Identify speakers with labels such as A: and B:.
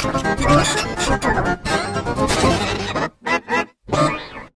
A: Oh, my God.